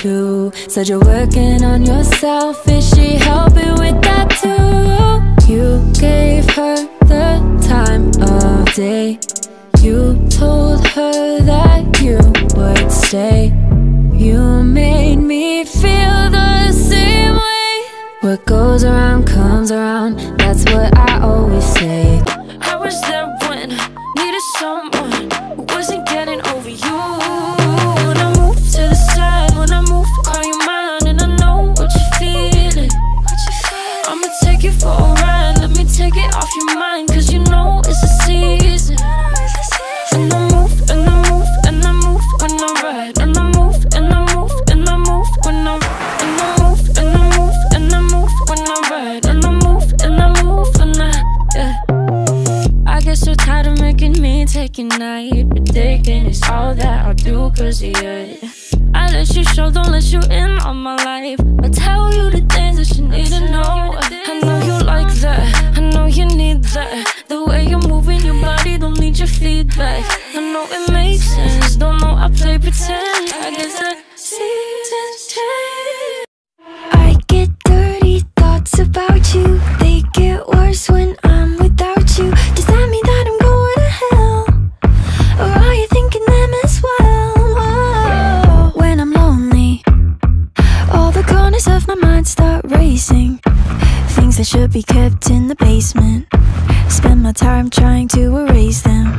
too. Said you're working on yourself, is she helping with that too? You gave her the time of day. You told her that you stay. You made me feel the same way. What goes around comes around, that's what I always say. I was there when I needed someone wasn't getting over you. When I move to the side, when I move, call you mine, and I know what you're feeling. I'ma take you for a ride, let me take it off your mind, cause you know it's making me take a night Predicting it's all that I do cause you I let you show, don't let you in on my life. I tell you the things that you need to know. I know you like that, I know you need that. The way you're moving your body, don't need your feedback. I know it makes sense, don't know I play pretend. I guess that seasons change. I get of my mind start racing. Things that should be kept in the basement. Spend my time trying to erase them.